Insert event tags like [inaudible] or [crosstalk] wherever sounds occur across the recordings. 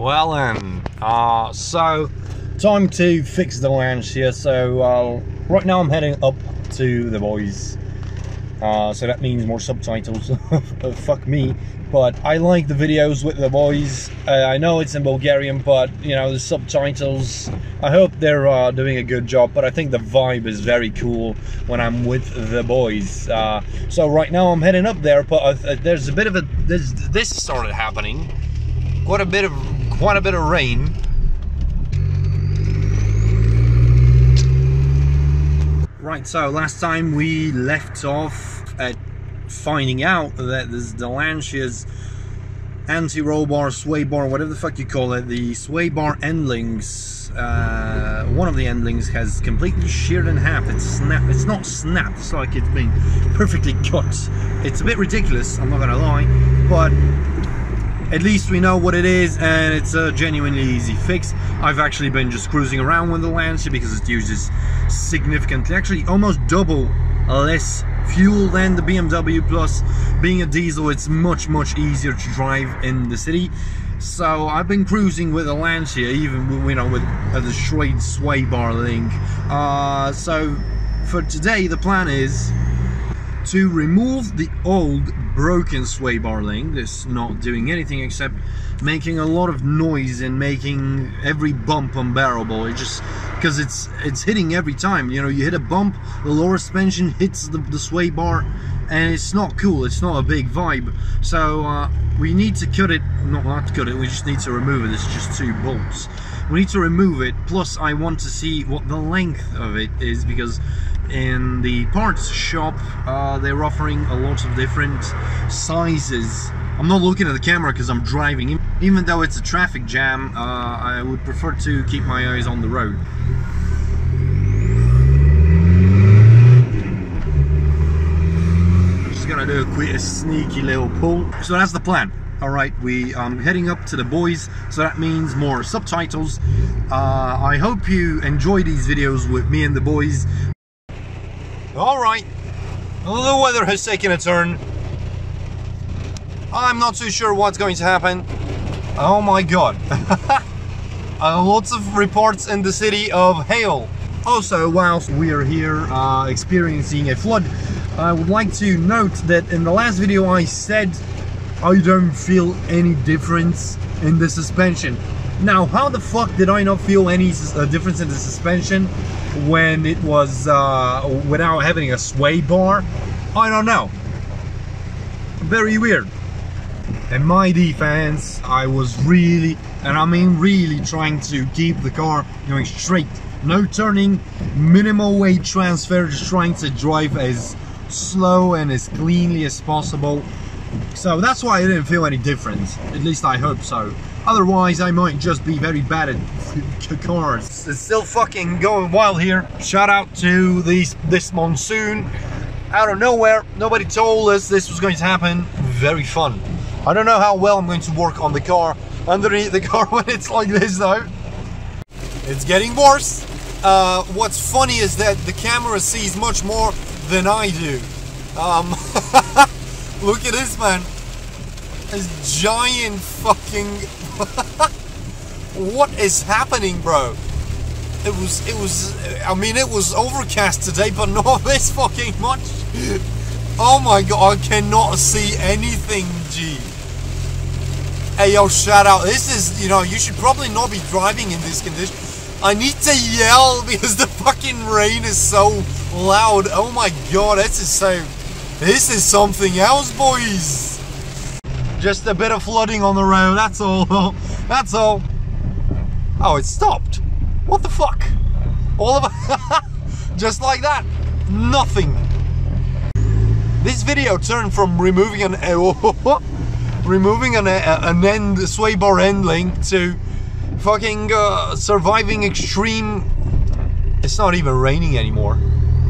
Well then, uh, so time to fix the Lancia here. So uh, right now I'm heading up to the boys. Uh, so that means more subtitles. [laughs] Fuck me. But I like the videos with the boys. Uh, I know it's in Bulgarian, but you know the subtitles. I hope they're uh, doing a good job. But I think the vibe is very cool when I'm with the boys. Uh, so right now I'm heading up there, but uh, there's a bit of a this this started happening. Quite a bit of quite a bit of rain. Right, so last time we left off at finding out that this Delancia's anti-roll bar, sway bar, whatever the fuck you call it, the sway bar end links, uh, one of the end links has completely sheared in half. It's snapped. It's not snapped. It's like it's been perfectly cut. It's a bit ridiculous. I'm not gonna lie, but at least we know what it is and it's a genuinely easy fix. I've actually been just cruising around with the Lancia because it uses significantly, actually almost double less fuel than the BMW plus. Being a diesel it's much much easier to drive in the city. So I've been cruising with a Lancia even you know with the Schrade sway bar link. Uh, so for today the plan is to remove the old broken sway bar link that's not doing anything except making a lot of noise and making every bump unbearable. It just because it's it's hitting every time. You know you hit a bump the lower suspension hits the, the sway bar and it's not cool. It's not a big vibe. So uh, we need to cut it not not cut it we just need to remove it. It's just two bolts. We need to remove it plus I want to see what the length of it is because in the parts shop uh, they're offering a lot of different sizes. I'm not looking at the camera because I'm driving. Even though it's a traffic jam uh, I would prefer to keep my eyes on the road. Just gonna do a quick a sneaky little pull. So that's the plan. All right we are um, heading up to the boys. So that means more subtitles. Uh, I hope you enjoy these videos with me and the boys all right. The weather has taken a turn. I'm not too sure what's going to happen. Oh my god. [laughs] Uh, lots of reports in the city of hail. Also whilst we are here uh, experiencing a flood I would like to note that in the last video I said I don't feel any difference in the suspension. Now, how the fuck did I not feel any uh, difference in the suspension when it was uh, without having a sway bar? I don't know. Very weird. In my defense, I was really, and I mean really trying to keep the car going straight. No turning, minimal weight transfer, just trying to drive as slow and as cleanly as possible so that's why I didn't feel any difference. At least I hope so. Otherwise, I might just be very bad at cars. It's still fucking going wild here. Shout out to these, this monsoon. Out of nowhere, nobody told us this was going to happen. Very fun. I don't know how well I'm going to work on the car underneath the [laughs] car when it's like this though. It's getting worse. Uh, what's funny is that the camera sees much more than I do. Um, [laughs] Look at this, man. This giant fucking... [laughs] what is happening, bro? It was, it was, I mean, it was overcast today, but [laughs] not this fucking much. Oh my god, I cannot see anything, G. Hey, yo, shout out. This is, you know, you should probably not be driving in this condition. I need to yell [laughs] because the fucking rain is so loud. Oh my god, this is so this is something else, boys. Just a bit of flooding on the road, that's all. [laughs] That's all. Oh, it stopped. What the fuck? All of. [laughs] Just like that. Nothing. This video turned from removing an [laughs] removing an, an end sway bar end link to fucking uh, surviving extreme. It's not even raining anymore.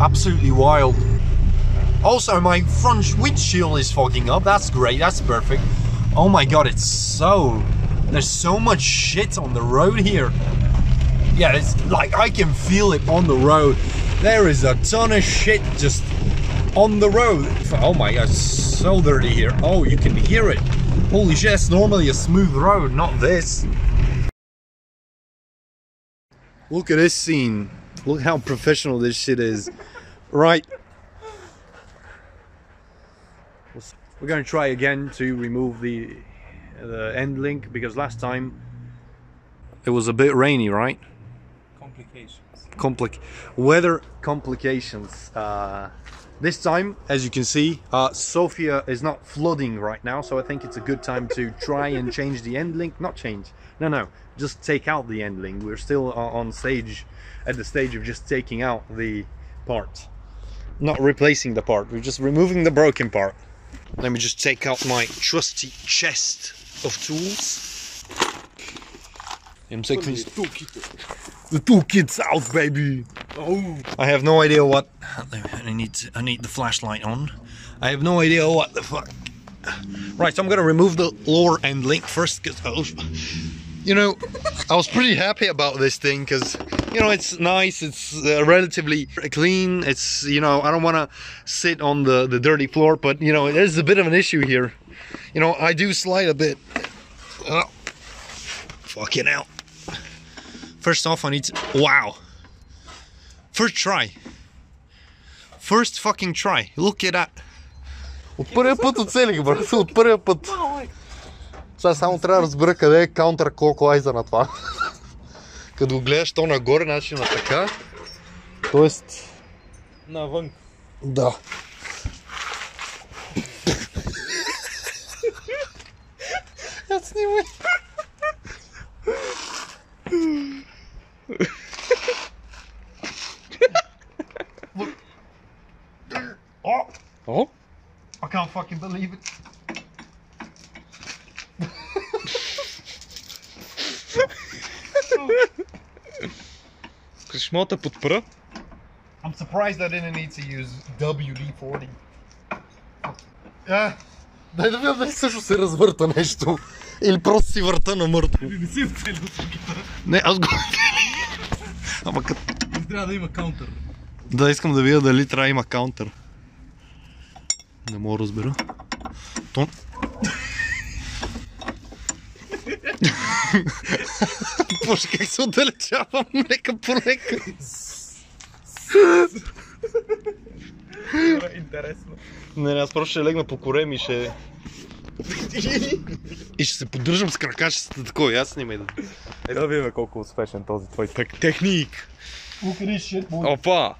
Absolutely wild. Also, my front windshield is fogging up. That's great. That's perfect. Oh my god, it's so... There's so much shit on the road here. Yeah, it's like I can feel it on the road. There is a ton of shit just on the road. Oh my god, it's so dirty here. Oh, you can hear it. Holy shit, it's normally a smooth road, not this. Look at this scene. Look how professional this shit is. Right. We're going to try again to remove the the end link because last time it was a bit rainy, right? Complications. Complic weather complications. Uh, this time, as you can see, uh, Sofia is not flooding right now, so I think it's a good time to try and change the end link. Not change, no, no, just take out the end link. We're still uh, on stage, at the stage of just taking out the part, not replacing the part. We're just removing the broken part. Let me just take out my trusty chest of tools. I'm taking the toolkit's out, baby. Oh, I have no idea what. I need to, I need the flashlight on. I have no idea what the fuck. Right, so I'm gonna remove the lower end link first, cause oh, you know, I was pretty happy about this thing because you know it's nice, it's uh, relatively clean. It's you know I don't want to sit on the the dirty floor, but you know there's a bit of an issue here. You know I do slide a bit. Oh, fucking out. First off, I need to. Wow. First try. First fucking try. Look at that. От първия път оцелих, брат. От първия път. Сега само трябва да разбера къде е каунтер клоклайза на това. Като го гледаш то нагоре, значи на така. Тоест, навън. да. Я снимай. Oh, Oh? I can't fucking believe it. [laughs] Искаш мога да те подпра? I'm surprised I didn't need to use WD-40. А, дай да видя дали също се развърта нещо. Или просто си върта на мъртво. Не си оцелил Не, аз го... Ама като... Трябва да има каунтър. Да, искам да видя дали трябва да има каунтър. Не мога да разбера. То... [laughs] Боже, как се отдалечавам лека по лека. Интересно. Не, не, аз просто ще легна по корем и ще... И ще се поддържам с кракачетата такова, аз снимай да... Е да видим колко успешен този твой тек- техник. Опа!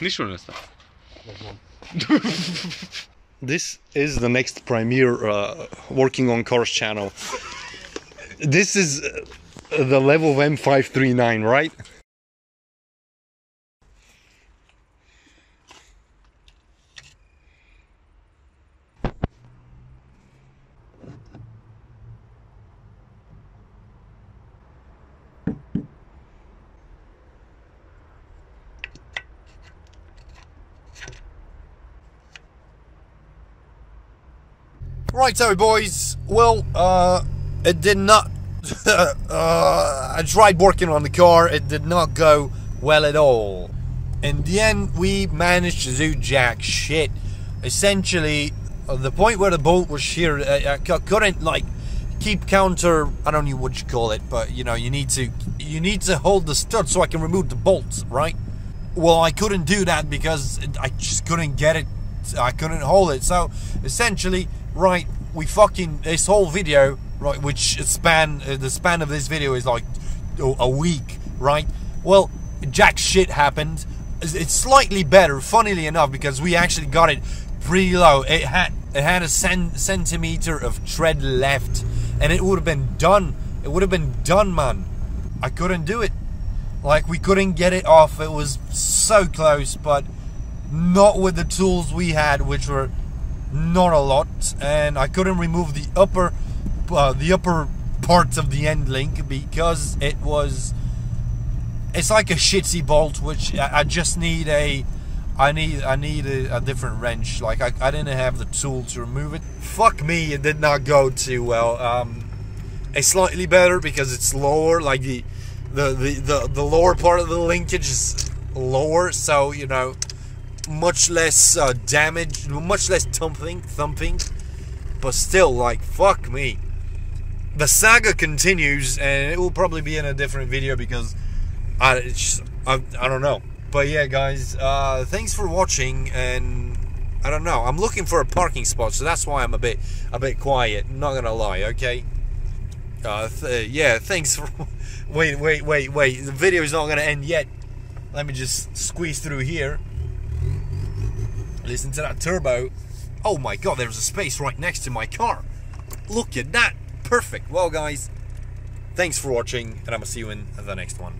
Нищо не става. [laughs] This is the next premiere uh, working on Cars channel. This is uh, the level of M539, right? Right, so boys. Well, uh, it did not. [laughs] uh, I tried working on the car. It did not go well at all. In the end, we managed to do jack shit. Essentially, uh, the point where the bolt was sheared, I, I couldn't like keep counter. I don't know what you call it, but you know, you need to you need to hold the stud so I can remove the bolts, right? Well, I couldn't do that because I just couldn't get it. I couldn't hold it. So essentially, right, we fucking this whole video, right, which span uh, the span of this video is like a week, right? Well, jack shit happened. It's it's slightly better, funnily enough, because we actually got it pretty low. It had it had a cent- centimeter of tread left, and it would have been done. It would have been done, man. I couldn't do it. Like we couldn't get it off. It was so close, but not with the tools we had, which were not a lot. And I couldn't remove the upper, uh, the upper parts of the end link because it was. It's like a shitty bolt, which I, I just need a. I need I need a, a different wrench. Like I, I didn't have the tool to remove it. Fuck me, it did not go too well. Um, it's slightly better because it's lower. Like the the, the, the, the lower part of the linkage is lower, so you know, much less uh, damage, much less thumping, thumping. but still, like, fuck me. The saga continues, and it will probably be in a different video because I, just, I, I don't know. But yeah, guys, uh, thanks for watching, and I don't know. I'm looking for a parking spot, so that's why I'm a bit a bit quiet. Not gonna lie, okay. Uh, th- yeah, thanks for. [laughs] wait, wait, wait, wait. The video is not gonna end yet. Let me just squeeze through here. Listen to that turbo. Oh my god, there's a space right next to my car. Look at that. Perfect. Well, guys, thanks for watching, and I'm gonna see you in the next one.